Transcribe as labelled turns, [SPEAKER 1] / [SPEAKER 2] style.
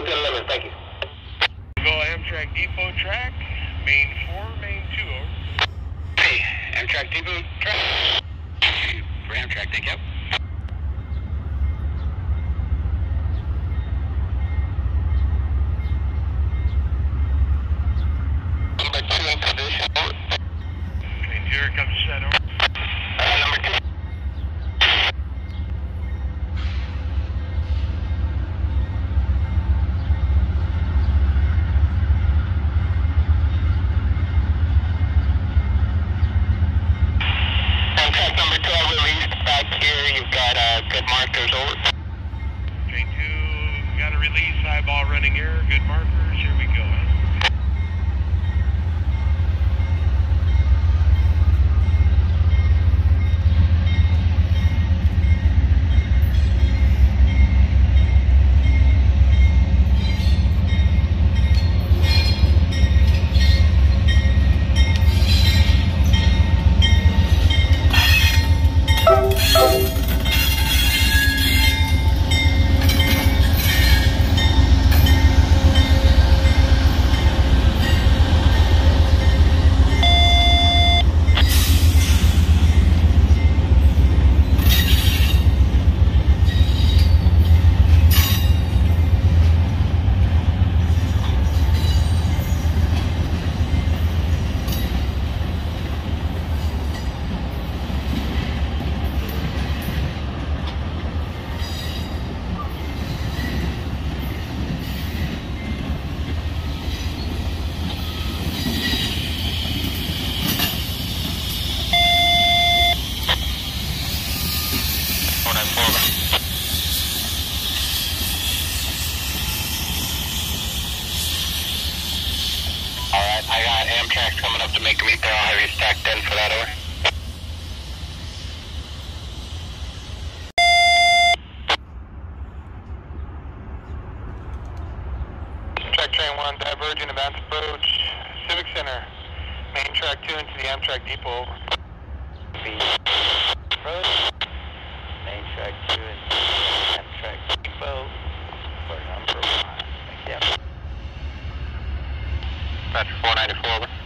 [SPEAKER 1] 8 11, thank you. Go Amtrak Depot track, main 4, main 2, over.
[SPEAKER 2] Hey, Amtrak Depot track. For Amtrak, thank you. Number
[SPEAKER 1] 2 here.
[SPEAKER 2] You've got uh, good markers over.
[SPEAKER 1] Train 2, got a release, eyeball running error, good markers, here we go.
[SPEAKER 2] I got Amtrak coming up to make a meet there. I'll have you stacked in for that over. Track train one, diverging advance approach, Civic Center, main track two into the Amtrak depot. Road. Main track two and Amtrak depot for number one. Thank you. That's 494 over.